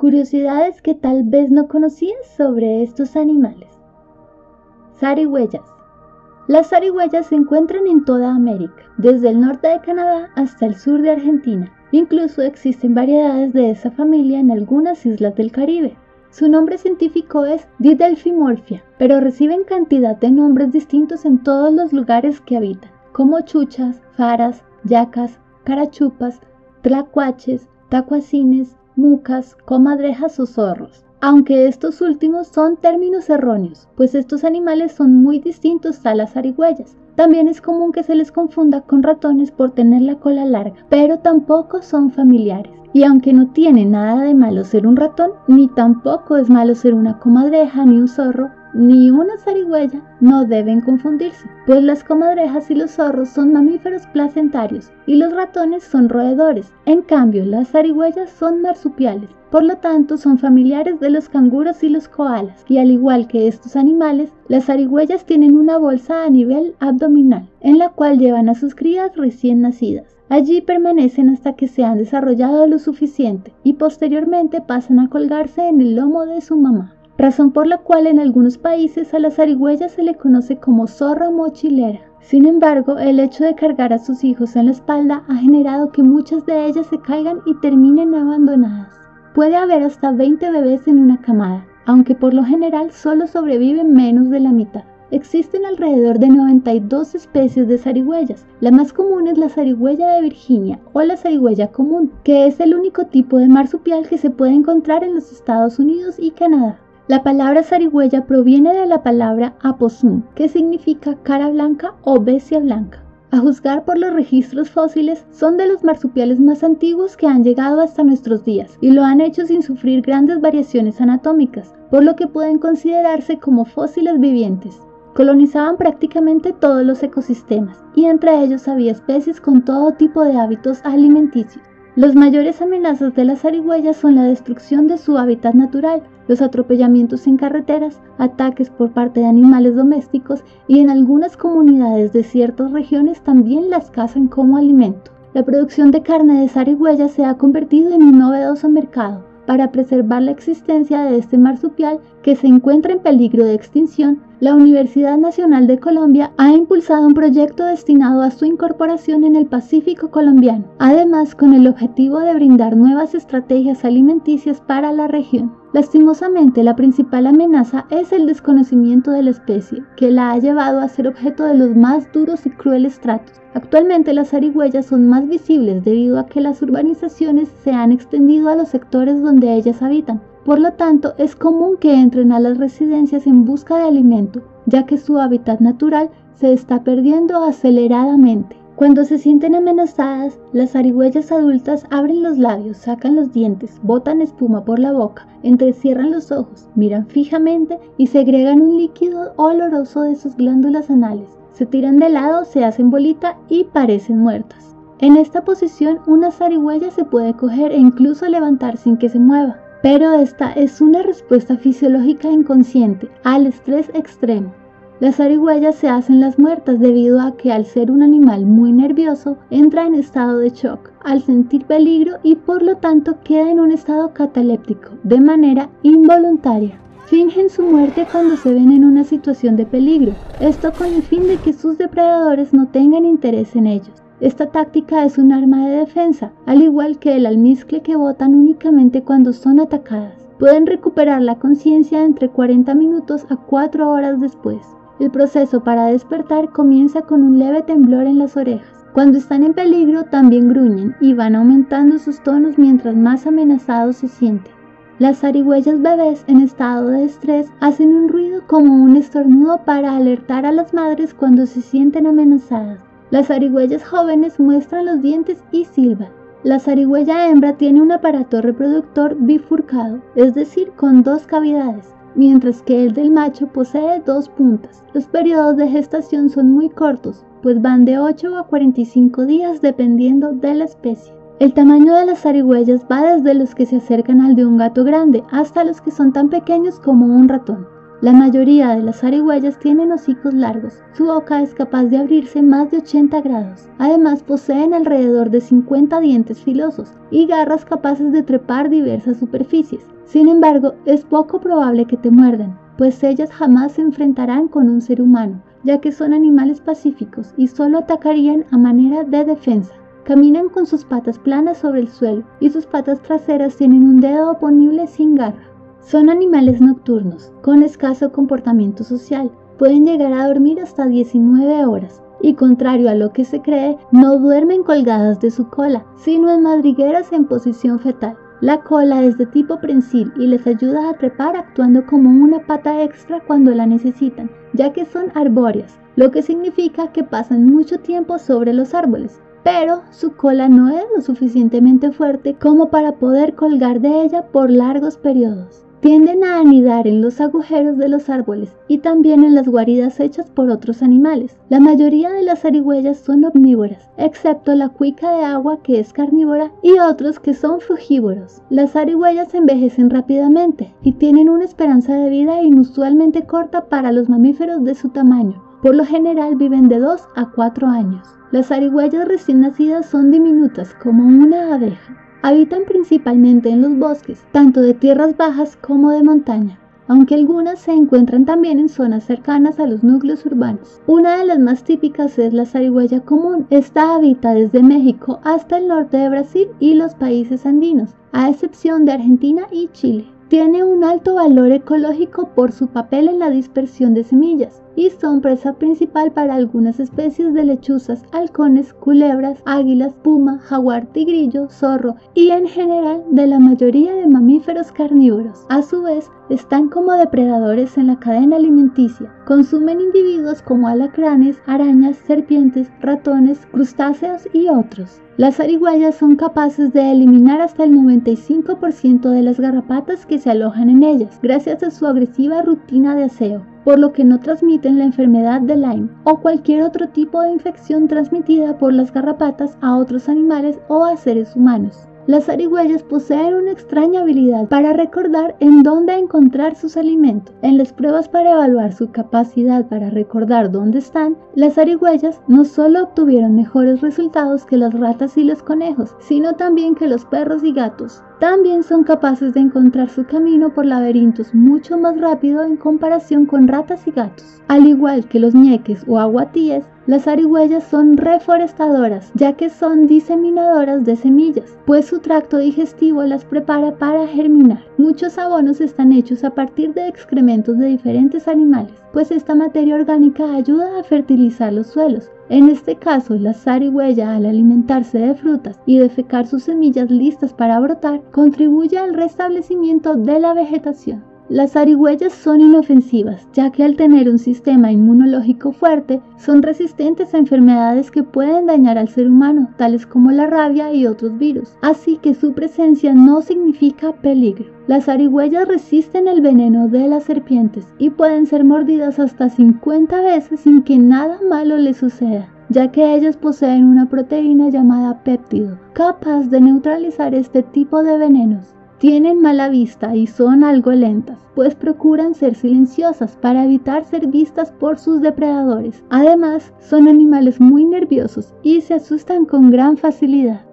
Curiosidades que tal vez no conocías sobre estos animales. Zarigüeyas. Las zarigüeyas se encuentran en toda América, desde el norte de Canadá hasta el sur de Argentina. Incluso existen variedades de esa familia en algunas islas del Caribe. Su nombre científico es Didelphimorphia, pero reciben cantidad de nombres distintos en todos los lugares que habitan, como chuchas, faras, yacas, carachupas, tlacuaches, tacuacines, mucas, comadrejas o zorros. Aunque estos últimos son términos erróneos, pues estos animales son muy distintos a las zarigüeyas. También es común que se les confunda con ratones por tener la cola larga, pero tampoco son familiares. Y aunque no tiene nada de malo ser un ratón, ni tampoco es malo ser una comadreja ni un zorro, ni una zarigüeya no deben confundirse, pues las comadrejas y los zorros son mamíferos placentarios y los ratones son roedores. En cambio, las zarigüeyas son marsupiales, por lo tanto son familiares de los canguros y los koalas, y al igual que estos animales, las zarigüeyas tienen una bolsa a nivel abdominal, en la cual llevan a sus crías recién nacidas. Allí permanecen hasta que se han desarrollado lo suficiente y posteriormente pasan a colgarse en el lomo de su mamá razón por la cual en algunos países a la zarigüeya se le conoce como zorra mochilera. Sin embargo, el hecho de cargar a sus hijos en la espalda ha generado que muchas de ellas se caigan y terminen abandonadas. Puede haber hasta 20 bebés en una camada, aunque por lo general solo sobreviven menos de la mitad. Existen alrededor de 92 especies de zarigüeyas. La más común es la zarigüeya de Virginia o la zarigüeya común, que es el único tipo de marsupial que se puede encontrar en los Estados Unidos y Canadá. La palabra zarigüeya proviene de la palabra aposum, que significa cara blanca o bestia blanca. A juzgar por los registros fósiles, son de los marsupiales más antiguos que han llegado hasta nuestros días y lo han hecho sin sufrir grandes variaciones anatómicas, por lo que pueden considerarse como fósiles vivientes. Colonizaban prácticamente todos los ecosistemas y entre ellos había especies con todo tipo de hábitos alimenticios. Las mayores amenazas de las zarigüeyas son la destrucción de su hábitat natural, los atropellamientos en carreteras, ataques por parte de animales domésticos y en algunas comunidades de ciertas regiones también las cazan como alimento. La producción de carne de zarigüeyas se ha convertido en un novedoso mercado para preservar la existencia de este marsupial que se encuentra en peligro de extinción la Universidad Nacional de Colombia ha impulsado un proyecto destinado a su incorporación en el Pacífico colombiano, además con el objetivo de brindar nuevas estrategias alimenticias para la región. Lastimosamente, la principal amenaza es el desconocimiento de la especie, que la ha llevado a ser objeto de los más duros y crueles tratos. Actualmente las zarigüeyas son más visibles debido a que las urbanizaciones se han extendido a los sectores donde ellas habitan, por lo tanto, es común que entren a las residencias en busca de alimento, ya que su hábitat natural se está perdiendo aceleradamente. Cuando se sienten amenazadas, las zarigüeyas adultas abren los labios, sacan los dientes, botan espuma por la boca, entrecierran los ojos, miran fijamente y segregan un líquido oloroso de sus glándulas anales. Se tiran de lado, se hacen bolita y parecen muertas. En esta posición, una zarigüeya se puede coger e incluso levantar sin que se mueva pero esta es una respuesta fisiológica inconsciente al estrés extremo. Las zarigüeyas se hacen las muertas debido a que al ser un animal muy nervioso entra en estado de shock al sentir peligro y por lo tanto queda en un estado cataléptico de manera involuntaria. Fingen su muerte cuando se ven en una situación de peligro, esto con el fin de que sus depredadores no tengan interés en ellos. Esta táctica es un arma de defensa, al igual que el almizcle que botan únicamente cuando son atacadas. Pueden recuperar la conciencia entre 40 minutos a 4 horas después. El proceso para despertar comienza con un leve temblor en las orejas. Cuando están en peligro también gruñen y van aumentando sus tonos mientras más amenazados se sienten. Las zarigüeyas bebés en estado de estrés hacen un ruido como un estornudo para alertar a las madres cuando se sienten amenazadas. Las zarigüeyas jóvenes muestran los dientes y silban. La zarigüeya hembra tiene un aparato reproductor bifurcado, es decir, con dos cavidades, mientras que el del macho posee dos puntas. Los periodos de gestación son muy cortos, pues van de 8 a 45 días dependiendo de la especie. El tamaño de las zarigüeyas va desde los que se acercan al de un gato grande hasta los que son tan pequeños como un ratón. La mayoría de las zarigüeyas tienen hocicos largos. Su boca es capaz de abrirse más de 80 grados. Además, poseen alrededor de 50 dientes filosos y garras capaces de trepar diversas superficies. Sin embargo, es poco probable que te muerdan, pues ellas jamás se enfrentarán con un ser humano, ya que son animales pacíficos y solo atacarían a manera de defensa. Caminan con sus patas planas sobre el suelo y sus patas traseras tienen un dedo oponible sin garra. Son animales nocturnos, con escaso comportamiento social. Pueden llegar a dormir hasta 19 horas y contrario a lo que se cree, no duermen colgadas de su cola, sino en madrigueras en posición fetal. La cola es de tipo prensil y les ayuda a trepar actuando como una pata extra cuando la necesitan, ya que son arbóreas, lo que significa que pasan mucho tiempo sobre los árboles. Pero su cola no es lo suficientemente fuerte como para poder colgar de ella por largos periodos. Tienden a anidar en los agujeros de los árboles y también en las guaridas hechas por otros animales. La mayoría de las zarigüeyas son omnívoras, excepto la cuica de agua que es carnívora y otros que son frugívoros. Las zarigüeyas envejecen rápidamente y tienen una esperanza de vida inusualmente corta para los mamíferos de su tamaño. Por lo general viven de 2 a 4 años. Las zarigüeyas recién nacidas son diminutas como una abeja. Habitan principalmente en los bosques, tanto de tierras bajas como de montaña, aunque algunas se encuentran también en zonas cercanas a los núcleos urbanos. Una de las más típicas es la zarigüeya común. Esta habita desde México hasta el norte de Brasil y los países andinos, a excepción de Argentina y Chile. Tiene un alto valor ecológico por su papel en la dispersión de semillas y son presa principal para algunas especies de lechuzas, halcones, culebras, águilas, puma, jaguar, tigrillo, zorro y en general de la mayoría de mamíferos carnívoros. A su vez, están como depredadores en la cadena alimenticia. Consumen individuos como alacranes, arañas, serpientes, ratones, crustáceos y otros. Las zarigüeyas son capaces de eliminar hasta el 95% de las garrapatas que se alojan en ellas, gracias a su agresiva rutina de aseo, por lo que no transmiten la enfermedad de Lyme o cualquier otro tipo de infección transmitida por las garrapatas a otros animales o a seres humanos. Las zarigüeyas poseen una extraña habilidad para recordar en dónde encontrar sus alimentos. En las pruebas para evaluar su capacidad para recordar dónde están, las zarigüeyas no solo obtuvieron mejores resultados que las ratas y los conejos, sino también que los perros y gatos. También son capaces de encontrar su camino por laberintos mucho más rápido en comparación con ratas y gatos. Al igual que los ñeques o aguatíes, las zarigüeyas son reforestadoras, ya que son diseminadoras de semillas, pues su tracto digestivo las prepara para germinar. Muchos abonos están hechos a partir de excrementos de diferentes animales, pues esta materia orgánica ayuda a fertilizar los suelos, en este caso, la zarigüeya al alimentarse de frutas y defecar sus semillas listas para brotar, contribuye al restablecimiento de la vegetación. Las zarigüeyas son inofensivas, ya que al tener un sistema inmunológico fuerte, son resistentes a enfermedades que pueden dañar al ser humano, tales como la rabia y otros virus, así que su presencia no significa peligro. Las zarigüeyas resisten el veneno de las serpientes y pueden ser mordidas hasta 50 veces sin que nada malo les suceda ya que ellas poseen una proteína llamada péptido, capaz de neutralizar este tipo de venenos. Tienen mala vista y son algo lentas, pues procuran ser silenciosas para evitar ser vistas por sus depredadores. Además, son animales muy nerviosos y se asustan con gran facilidad.